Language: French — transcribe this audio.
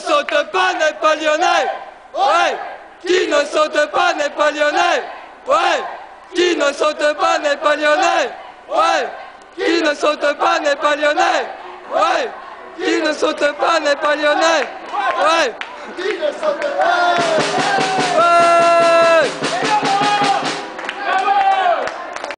saute pas n'est pas lyonnais. Ouais. Qui ne saute pas n'est pas lyonnais. Ouais. Qui ne saute pas n'est pas lyonnais. Ouais. Qui ne saute pas n'est pas lyonnais. Ouais. Qui ne saute pas n'est pas lyonnais. Ouais. Qui ne saute pas